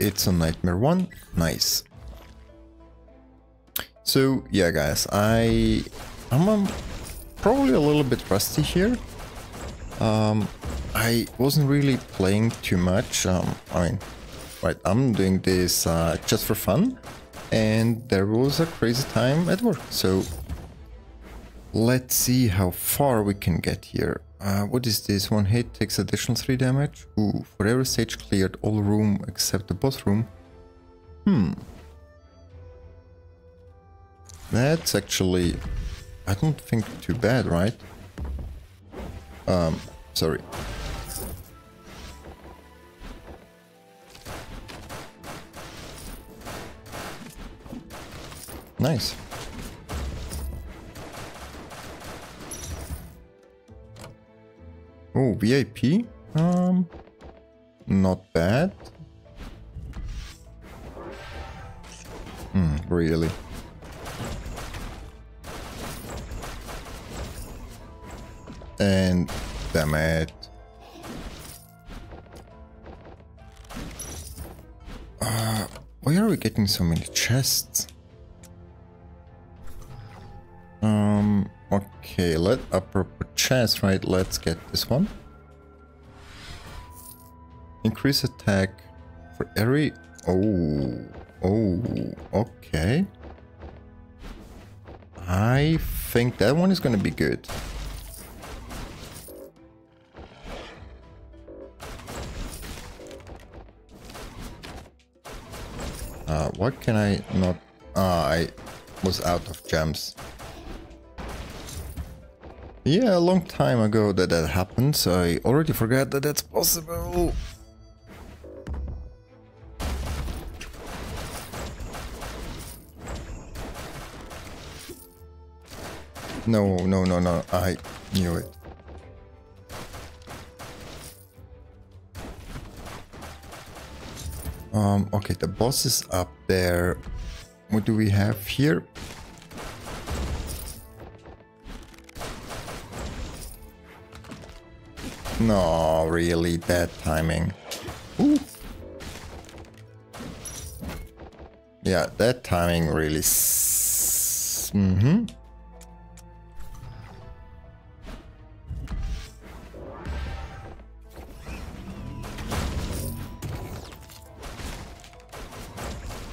it's a Nightmare 1. Nice. So, yeah guys, I... I'm um, probably a little bit rusty here. Um, I wasn't really playing too much. Um, I mean, right, I'm doing this uh, just for fun. And there was a crazy time at work. So, let's see how far we can get here. Uh, what is this? One hit takes additional 3 damage. Ooh, for every stage cleared, all room except the boss room. Hmm. That's actually, I don't think too bad, right? Um, sorry. Nice. Oh, VIP? Um, not bad. Hmm, really? And damn it. Uh, why are we getting so many chests? Um, okay, let proper chest, right? Let's get this one. Increase attack for every... Oh, oh, okay. I think that one is going to be good. Uh, what can I not... Ah, I was out of gems. Yeah, a long time ago that that happened, so I already forgot that that's possible. No, no, no, no, I knew it. Um, okay, the boss is up there. What do we have here? No, really, bad timing. Ooh. Yeah, that timing really... Mm-hmm.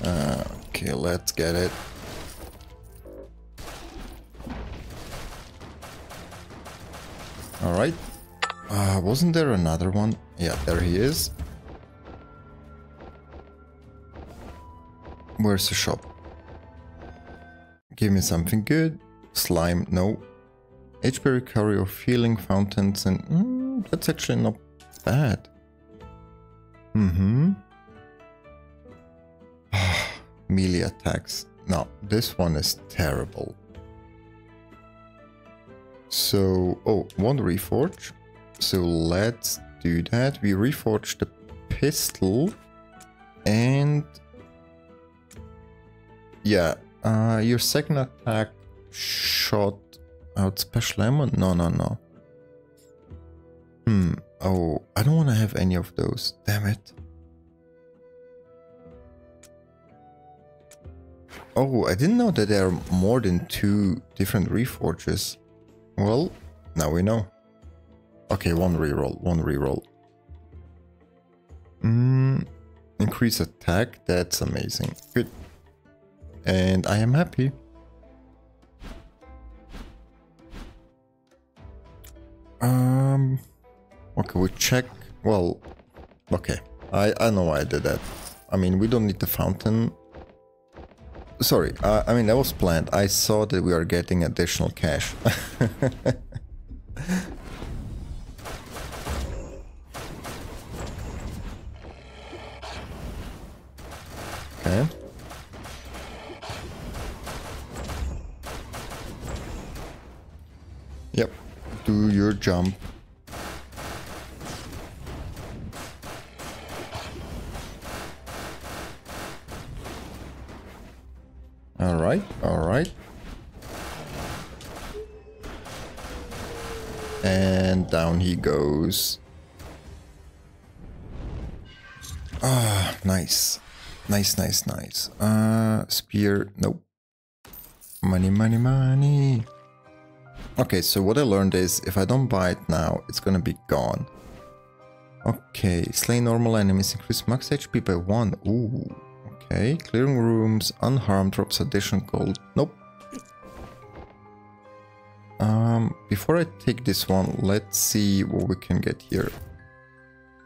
Uh, okay, let's get it. Wasn't there another one? Yeah, there he is. Where's the shop? Give me something good. Slime, no. HP recovery of healing fountains and... Mm, that's actually not bad. Mm-hmm. Melee attacks. No, this one is terrible. So, oh, one reforge. So let's do that. We reforge the pistol and yeah, uh, your second attack shot out special ammo? No, no, no. Hmm. Oh, I don't want to have any of those. Damn it. Oh, I didn't know that there are more than two different reforges. Well, now we know. Okay, one reroll, one reroll. Mm, increase attack, that's amazing. Good. And I am happy. Um, okay, we check, well, okay. I, I know why I did that. I mean, we don't need the fountain. Sorry, uh, I mean, that was planned. I saw that we are getting additional cash. Okay. Yep. Do your jump. All right, all right. And down he goes. Ah, nice. Nice, nice, nice. Uh, spear, nope. Money, money, money. Okay, so what I learned is if I don't buy it now, it's gonna be gone. Okay, slay normal enemies, increase max HP by 1. Ooh, okay. Clearing rooms, unharmed, drops additional gold. Nope. Um, before I take this one, let's see what we can get here.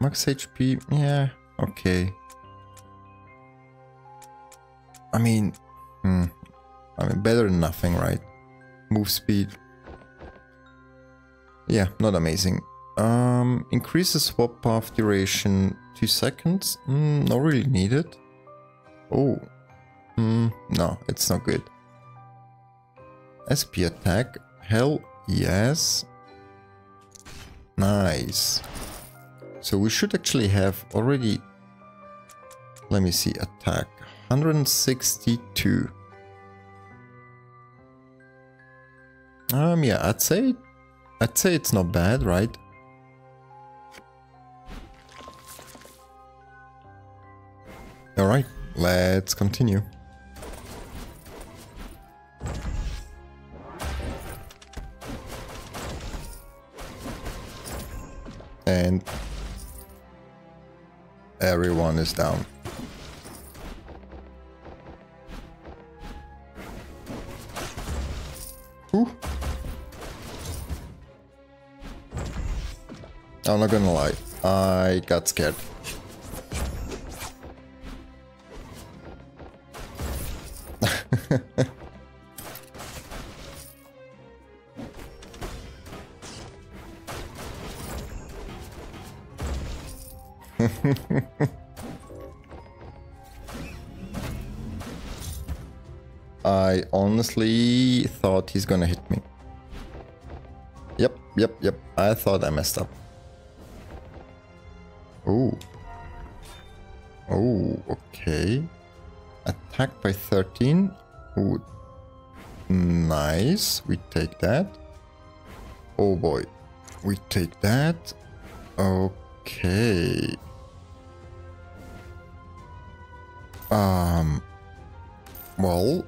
Max HP, yeah, okay. I mean, hmm, I mean, better than nothing, right? Move speed. Yeah, not amazing. Um, increases swap path duration 2 seconds. Mm, not really needed. Oh. Mm, no, it's not good. SP attack. Hell yes. Nice. So we should actually have already... Let me see, attack. 162. Um, yeah, I'd say... I'd say it's not bad, right? Alright, let's continue. And everyone is down. I'm not gonna lie, I got scared. I honestly thought he's gonna hit me. Yep, yep, yep. I thought I messed up. By 13. Ooh. Nice. We take that. Oh boy. We take that. Okay. Um. Well,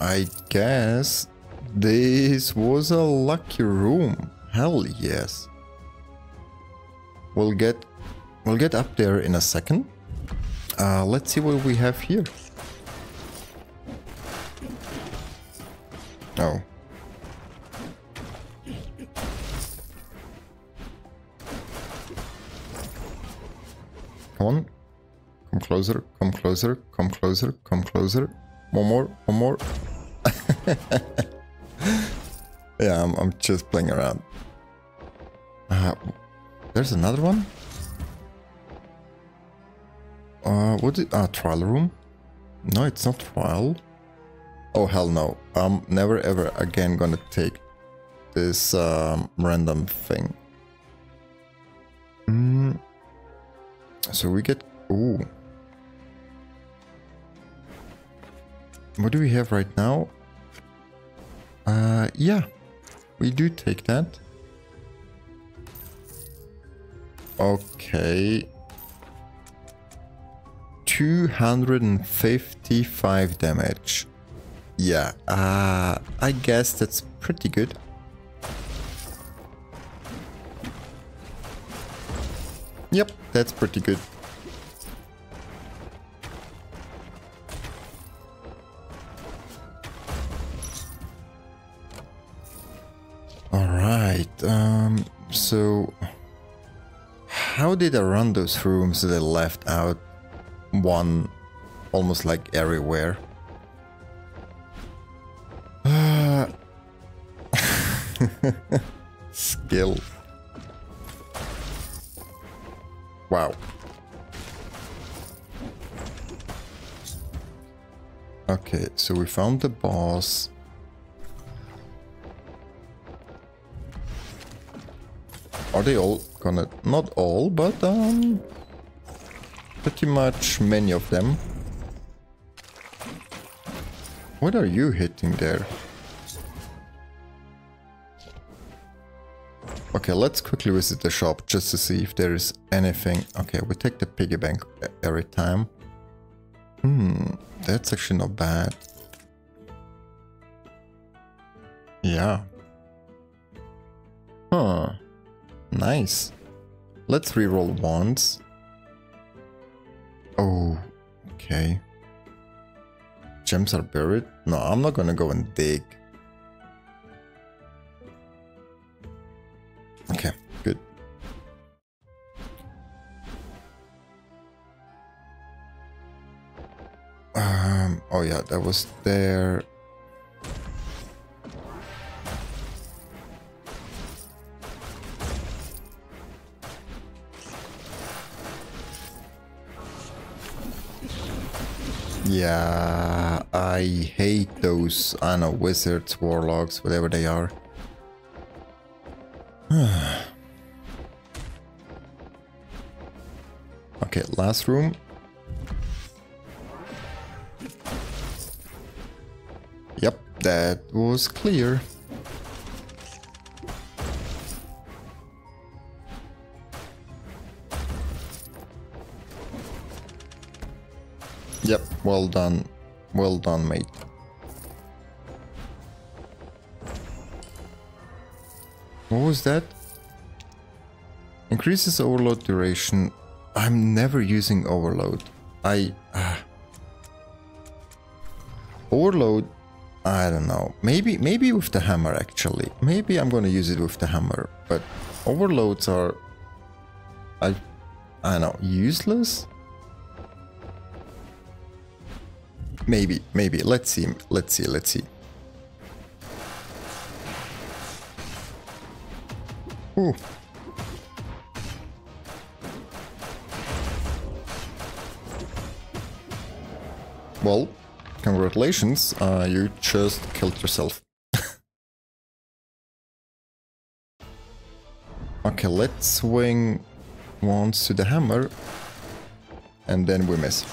I guess this was a lucky room. Hell yes. We'll get we'll get up there in a second. Uh, let's see what we have here. Oh. Come on. Come closer, come closer, come closer, come closer. One more, one more. yeah, I'm, I'm just playing around. Uh, there's another one? Uh, what is... Ah, trial room? No, it's not trial. Oh, hell no. I'm never ever again gonna take this um, random thing. Mm. So we get... Ooh. What do we have right now? Uh, yeah. We do take that. Okay. 255 damage. Yeah, uh, I guess that's pretty good. Yep, that's pretty good. Alright, um, so... How did I run those rooms that I left out one almost like everywhere? Skill. Wow. Okay, so we found the boss. Are they all gonna... Not all, but um... Pretty much many of them. What are you hitting there? Okay, let's quickly visit the shop just to see if there is anything. Okay, we take the piggy bank every time. Hmm, that's actually not bad. Yeah. Huh. Nice. Let's reroll once. Oh, okay. Gems are buried? No, I'm not gonna go and dig. Oh yeah, that was there. Yeah, I hate those, I know, wizards, warlocks, whatever they are. okay, last room. That was clear. Yep, well done. Well done, mate. What was that? Increases overload duration. I'm never using overload. I... Uh, overload... I don't know. Maybe maybe with the hammer actually. Maybe I'm gonna use it with the hammer. But overloads are... I... I don't know. Useless? Maybe, maybe. Let's see. Let's see. Let's see. Ooh. Well, congratulations. Uh, you just killed yourself. okay, let's swing once to the hammer. And then we miss.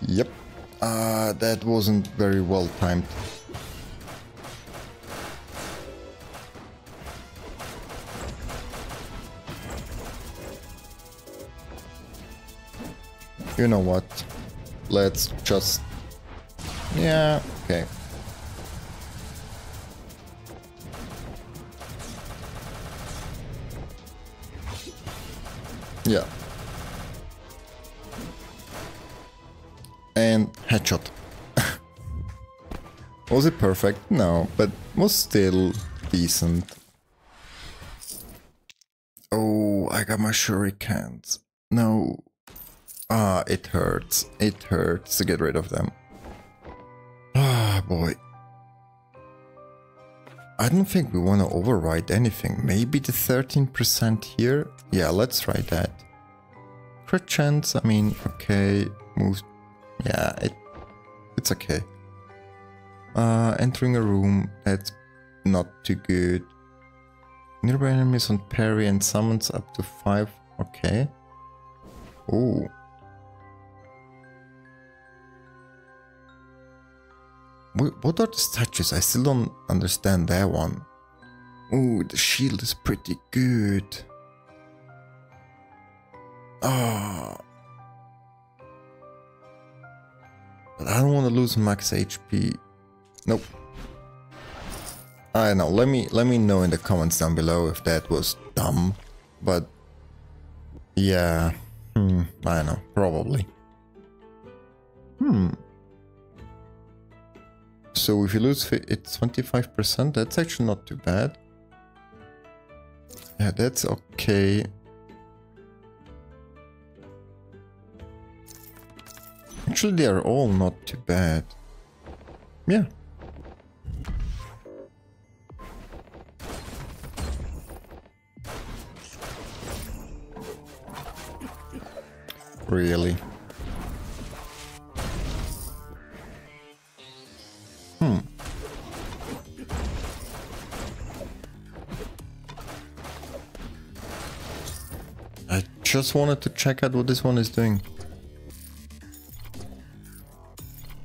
Yep. Uh, that wasn't very well timed. You know what? Let's just... Yeah, okay. Yeah. And headshot. was it perfect? No, but was still decent. Oh, I got my shurikens. No. Ah, it hurts. It hurts to get rid of them. Ah, boy. I don't think we want to override anything. Maybe the 13% here? Yeah, let's try that. Crit chance, I mean, okay. Move. yeah, it, it's okay. Uh, entering a room, that's not too good. Nearby enemies on parry and summons up to 5. Okay. Oh. What are the statues? I still don't understand that one. Oh, the shield is pretty good. Ah. Oh. But I don't want to lose max HP. Nope. I don't know. Let me let me know in the comments down below if that was dumb. But yeah, hmm, I don't know. Probably. Hmm. So if you lose it's 25%, that's actually not too bad. Yeah, that's okay. Actually, they are all not too bad. Yeah. Really? Just wanted to check out what this one is doing.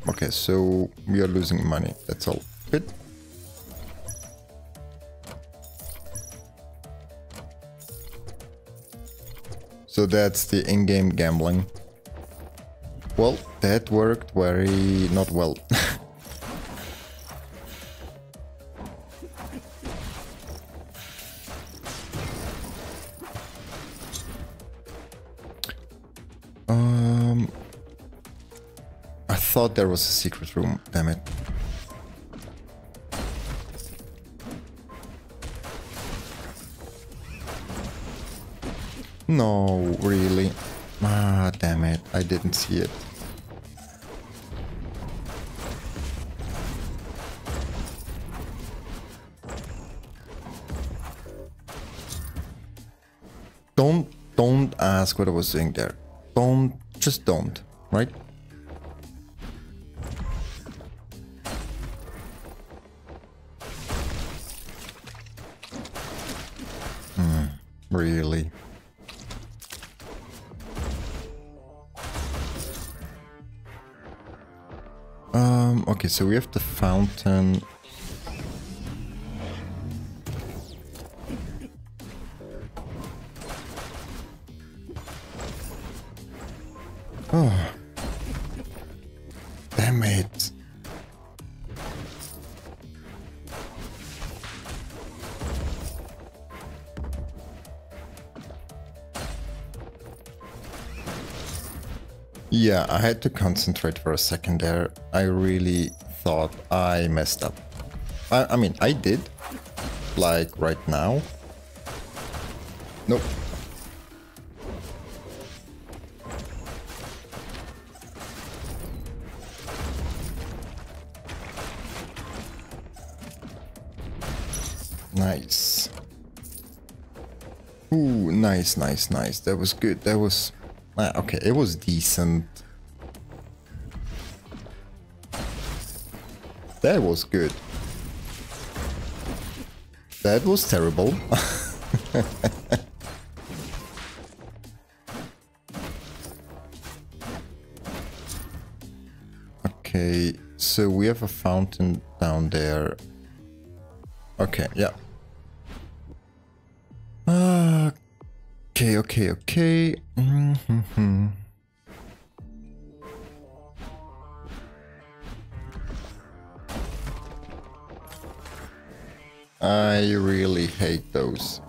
Okay, so we are losing money. That's all. Good. So that's the in-game gambling. Well, that worked very not well. there was a secret room, damn it. No, really. Ah, damn it. I didn't see it. Don't, don't ask what I was doing there. Don't, just don't, right? So we have the fountain. Oh. Yeah, I had to concentrate for a second there. I really thought I messed up. I, I mean, I did. Like right now. Nope. Nice. Ooh, nice, nice, nice. That was good. That was... Ah, okay, it was decent. That was good. That was terrible. okay, so we have a fountain down there. Okay, yeah. Okay, okay, okay. Mm -hmm. I really hate those.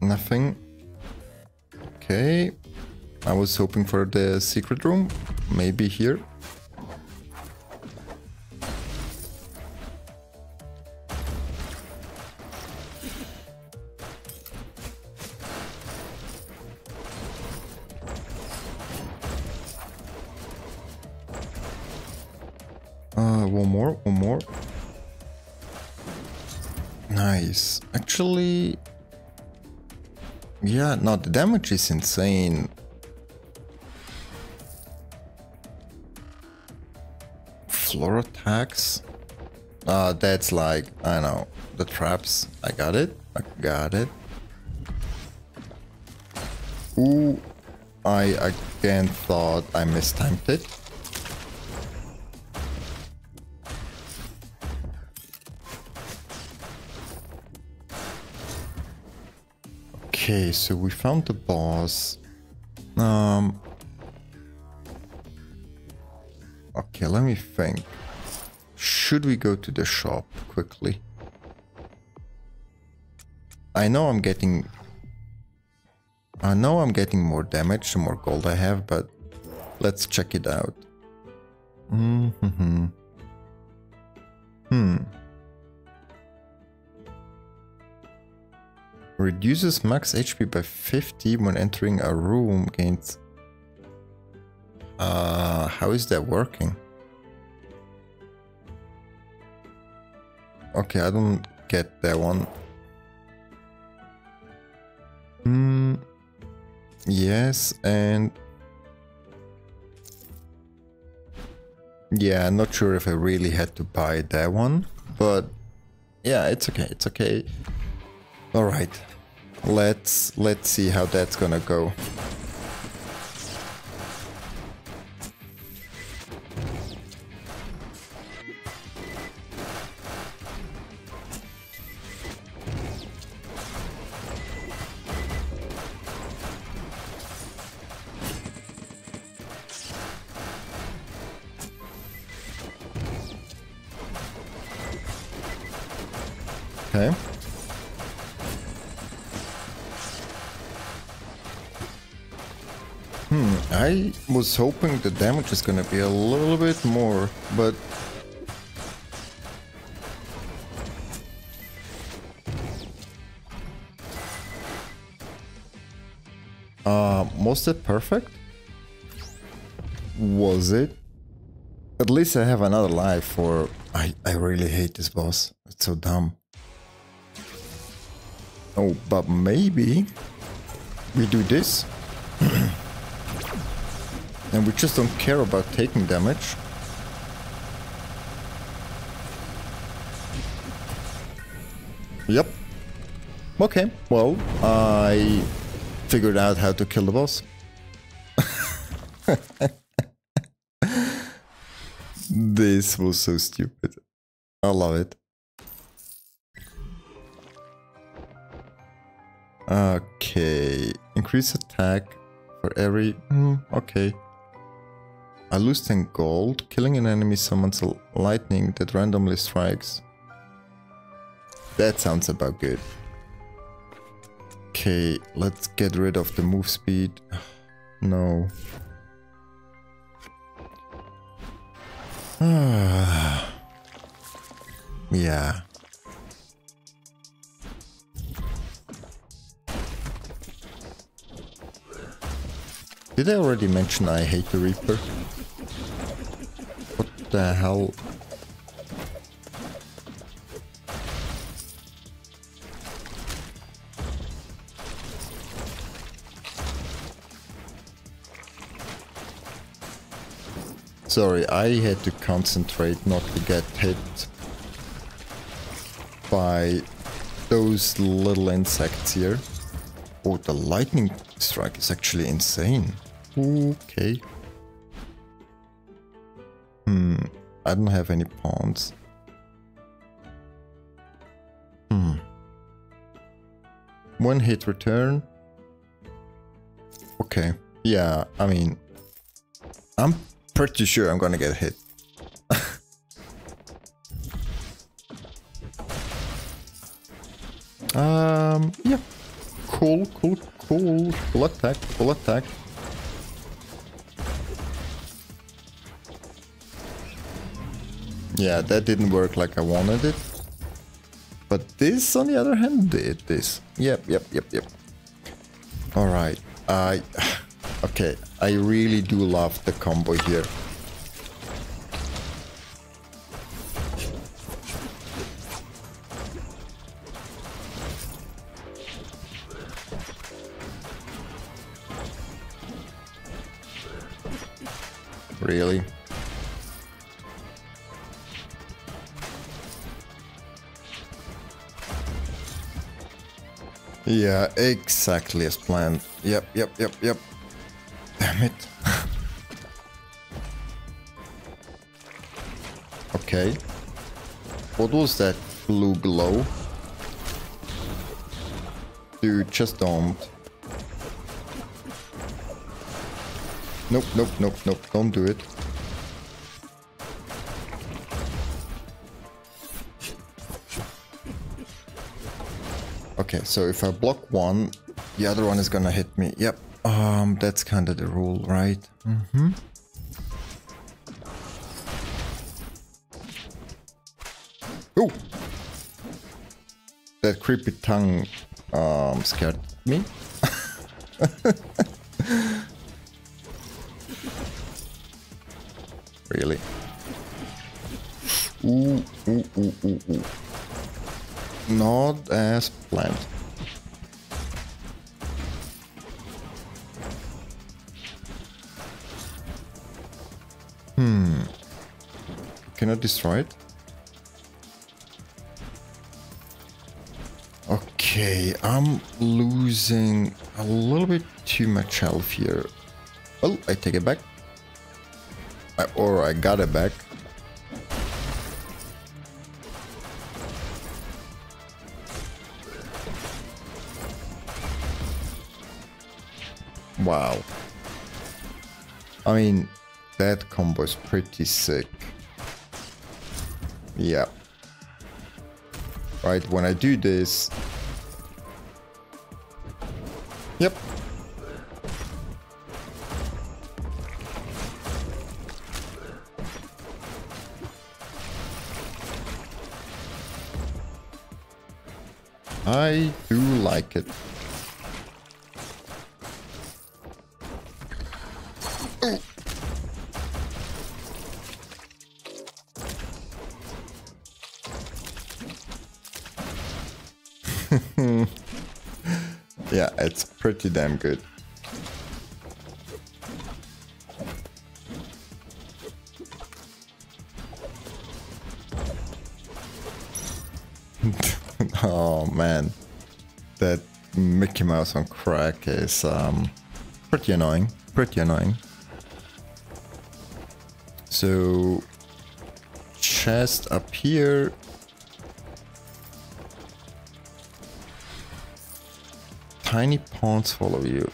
Nothing. Okay. I was hoping for the secret room. Maybe here. The damage is insane. Floor attacks? Uh, that's like, I know, the traps. I got it. I got it. Ooh, I again thought I mistimed it. Okay, so we found the boss. Um. Okay, let me think. Should we go to the shop quickly? I know I'm getting... I know I'm getting more damage the more gold I have, but let's check it out. Mm hmm. Hmm. Reduces max HP by 50 when entering a room. Gains... Uh, how is that working? Okay, I don't get that one. Hmm. Yes, and... Yeah, I'm not sure if I really had to buy that one, but Yeah, it's okay. It's okay. All right. Let's let's see how that's gonna go. Okay. I was hoping the damage is gonna be a little bit more, but... Uh, was it perfect? Was it? At least I have another life for... I, I really hate this boss. It's so dumb. Oh, but maybe we do this. And we just don't care about taking damage. Yep. Okay, well, I figured out how to kill the boss. this was so stupid. I love it. Okay, increase attack for every... Mm, okay. I lose 10 gold. Killing an enemy summons a lightning that randomly strikes. That sounds about good. Okay, let's get rid of the move speed. No. yeah. Did I already mention I hate the Reaper? The hell? Sorry, I had to concentrate not to get hit by those little insects here. Oh, the lightning strike is actually insane. Okay. I don't have any pawns. Hmm. One hit return. Okay. Yeah, I mean, I'm pretty sure I'm gonna get hit. um, yeah. Cool, cool, cool. Full attack, full attack. Yeah, that didn't work like I wanted it. But this, on the other hand, did this. Yep, yep, yep, yep. Alright, I... Okay, I really do love the combo here. Yeah, exactly as planned. Yep, yep, yep, yep. Damn it. okay. What was that blue glow? Dude, just don't. Nope, nope, nope, nope. Don't do it. Okay, so if I block one, the other one is gonna hit me. Yep. Um, that's kind of the rule, right? Mm-hmm. Oh! That creepy tongue um, scared me. really? Ooh, ooh, ooh, ooh, ooh. Not as planned. Hmm. Can I destroy it? Okay, I'm losing a little bit too much health here. Well, I take it back. I, or I got it back. Wow. I mean, that combo is pretty sick. Yeah. Right, when I do this... Yep. I do like it. Pretty damn good. oh man, that Mickey Mouse on crack is um, pretty annoying. Pretty annoying. So, chest up here. Tiny pawns follow you.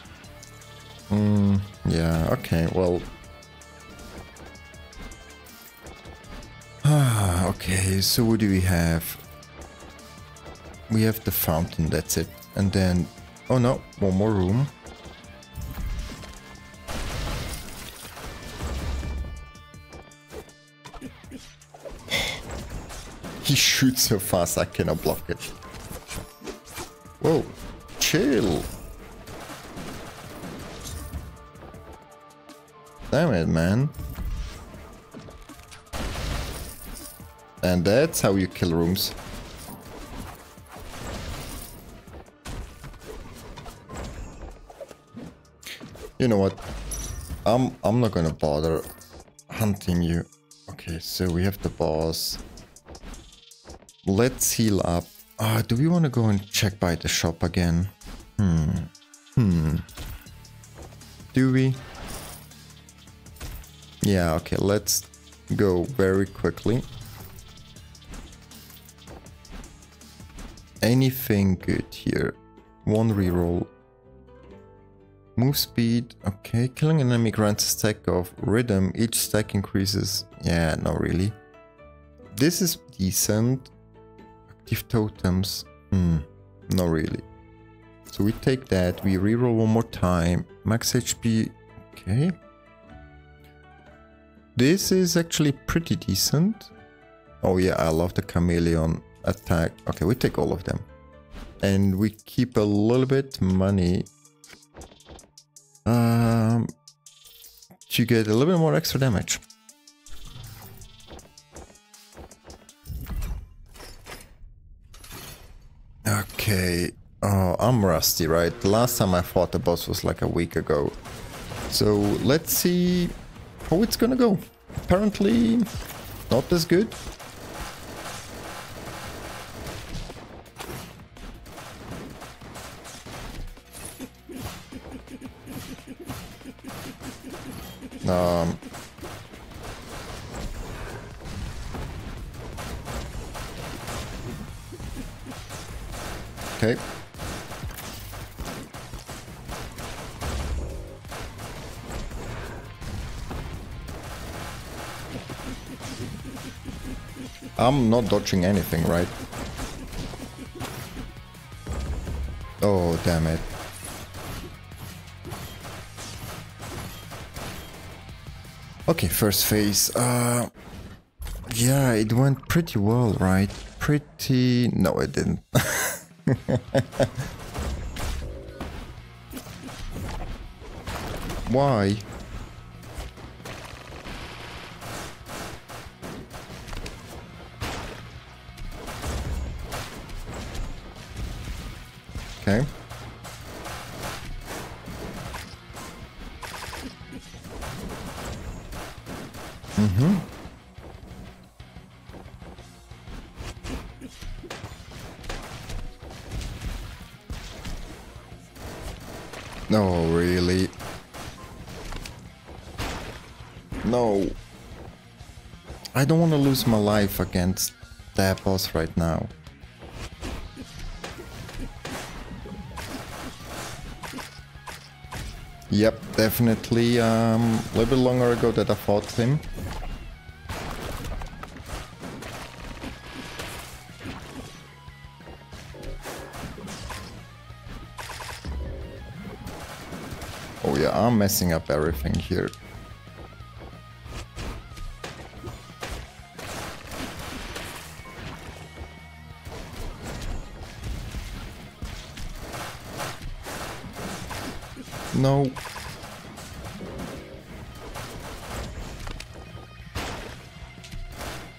Mm, yeah, okay, well. Ah, okay, so what do we have? We have the fountain, that's it. And then, oh no, one more room. he shoots so fast I cannot block it. Whoa, chill. Damn it, man. And that's how you kill rooms. You know what? I'm I'm not gonna bother hunting you. Okay, so we have the boss. Let's heal up. Uh, do we want to go and check by the shop again? Hmm. Hmm. Do we? Yeah, okay, let's go very quickly. Anything good here? One reroll. Move speed, okay. Killing an enemy grants a stack of rhythm. Each stack increases. Yeah, not really. This is decent. Active totems. Hmm, not really. So we take that. We reroll one more time. Max HP. Okay. This is actually pretty decent. Oh yeah, I love the chameleon attack. Okay, we take all of them. And we keep a little bit money um, to get a little bit more extra damage. Okay. Oh, I'm rusty, right? The last time I fought the boss was like a week ago. So let's see how it's gonna go. Apparently not as good. Um, okay. I'm not dodging anything, right? Oh, damn it. Okay, first phase. Uh, yeah, it went pretty well, right? Pretty... No, it didn't. Why? Mm-hmm. No, really? No. I don't want to lose my life against that boss right now. Yep, definitely um, a little bit longer ago that I fought him. I'm messing up everything here. No.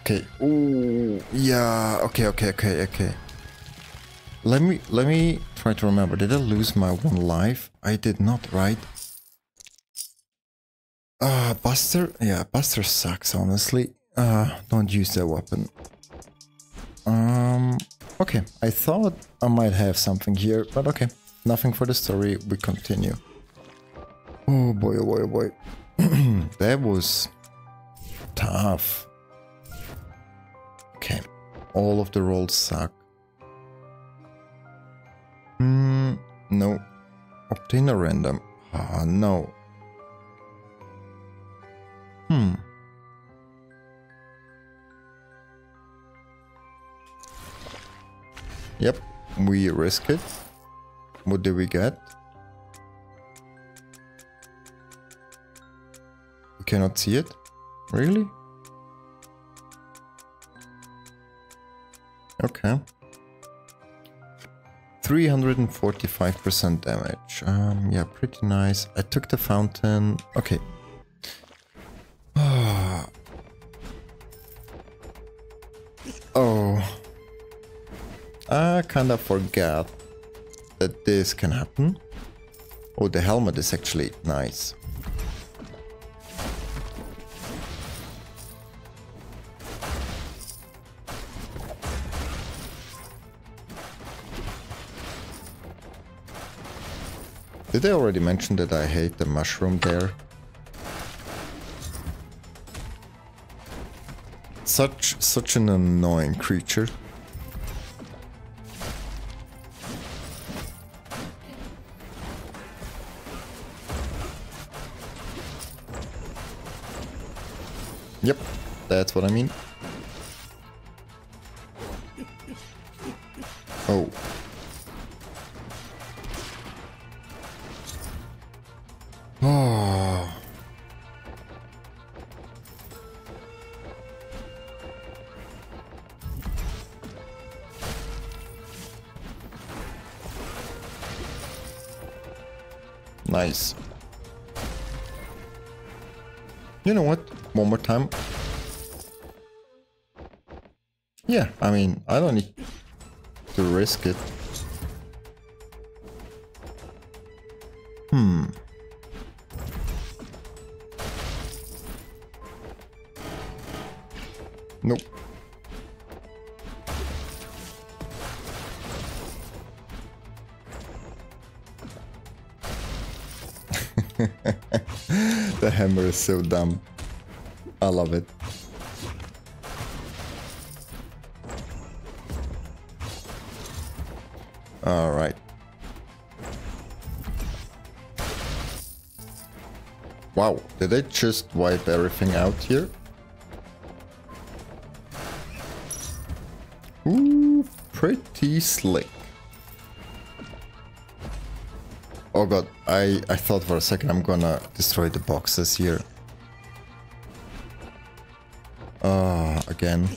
Okay. Ooh. Yeah. Okay. Okay. Okay. Okay. Let me let me try to remember. Did I lose my one life? I did not, right? Uh, Buster. Yeah, Buster sucks. Honestly. Uh, don't use that weapon. Um. Okay. I thought I might have something here, but okay. Nothing for the story. We continue. Oh boy, oh boy, oh boy. that was tough. Okay, all of the rolls suck. Hmm, no. Obtain a random. Ah, no. Yep, we risk it. What do we get? cannot see it? Really? Okay. 345% damage. Um, yeah, pretty nice. I took the fountain. Okay. I kinda forgot that this can happen. Oh, the helmet is actually nice. Did I already mention that I hate the mushroom there? Such, such an annoying creature. Yep, that's what I mean. Oh. Oh. Nice. You know what? One more time. Yeah, I mean, I don't need to risk it. Hmm. Nope. the hammer is so dumb. I love it. All right. Wow, did they just wipe everything out here? Ooh, pretty slick. Oh god, I, I thought for a second I'm gonna destroy the boxes here. Again.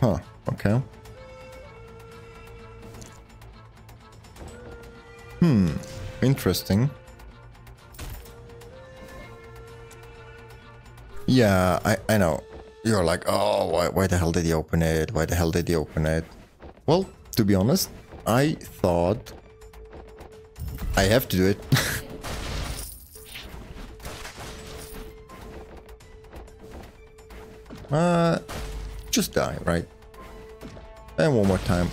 Huh, okay. Hmm, interesting. Yeah, I, I know. You're like, oh, why, why the hell did he open it? Why the hell did he open it? Well, to be honest, I thought I have to do it. uh, just die, right? And one more time.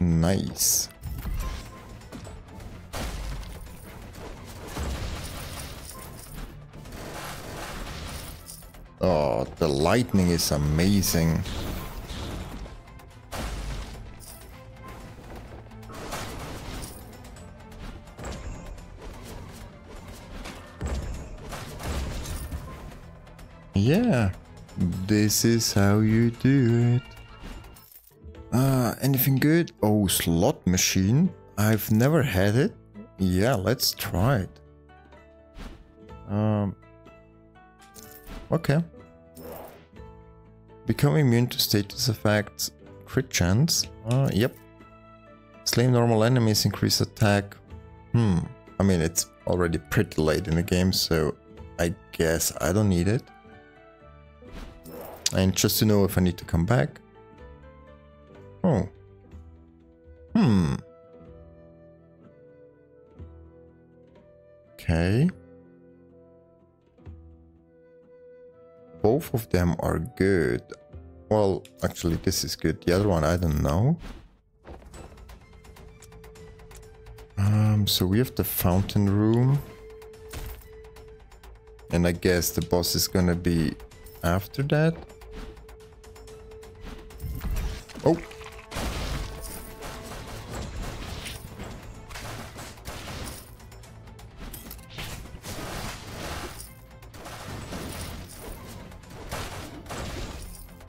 Nice. Oh, the lightning is amazing. Yeah, this is how you do it. Uh, anything good? Oh, slot machine. I've never had it. Yeah, let's try it. Um, okay. Become immune to status effects. Crit chance. Uh, yep. Slay normal enemies, increase attack. Hmm. I mean, it's already pretty late in the game, so I guess I don't need it. And just to know if I need to come back. Oh. Hmm. Okay. Both of them are good. Well, actually, this is good. The other one, I don't know. Um, so we have the fountain room. And I guess the boss is gonna be after that. Oh.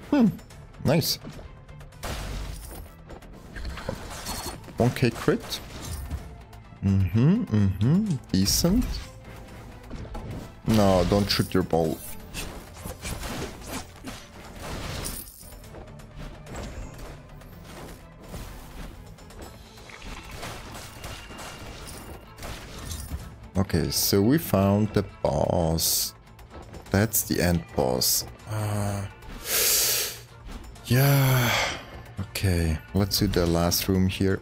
Hmm, nice. 1k crit. Mm-hmm, mm-hmm, decent. No, don't shoot your ball. So we found the boss. That's the end boss. Uh, yeah. Okay, let's do the last room here.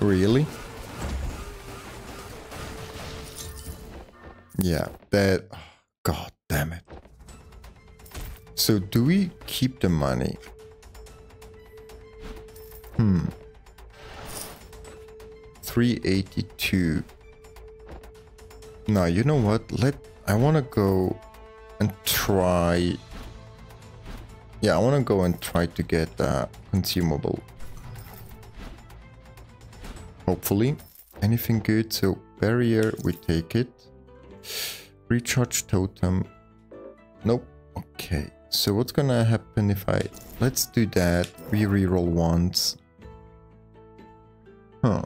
Really? So do we keep the money? Hmm. 382. No, you know what? Let I want to go and try. Yeah, I want to go and try to get uh, consumable. Hopefully, anything good. So barrier, we take it. Recharge totem. Nope. Okay. So what's gonna happen if I... Let's do that. We reroll once. Huh.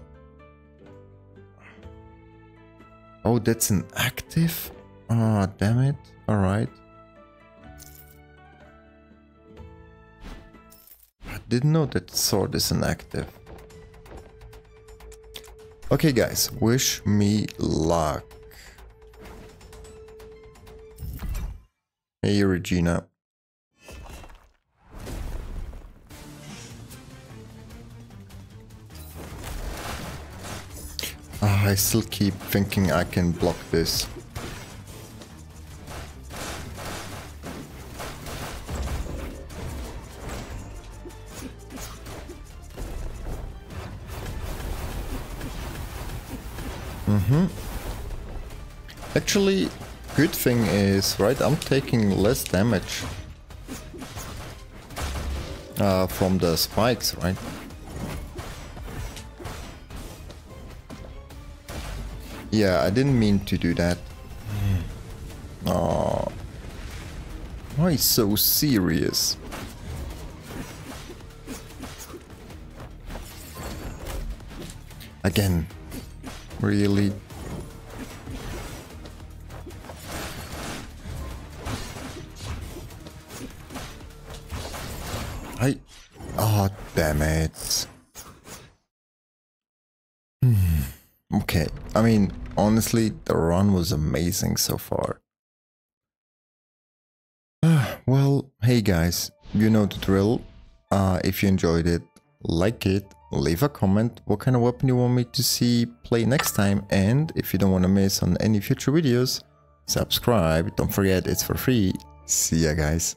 Oh, that's an active? Ah, oh, damn it. Alright. I didn't know that sword is an active. Okay guys, wish me luck. Hey Regina. I still keep thinking I can block this. Mm-hmm. Actually, good thing is, right, I'm taking less damage uh, from the spikes, right? Yeah, I didn't mean to do that. Oh, why so serious? Again, really honestly, the run was amazing so far. well, hey guys, you know the drill. Uh, if you enjoyed it, like it, leave a comment what kind of weapon you want me to see play next time and if you don't want to miss on any future videos, subscribe. Don't forget it's for free. See ya guys.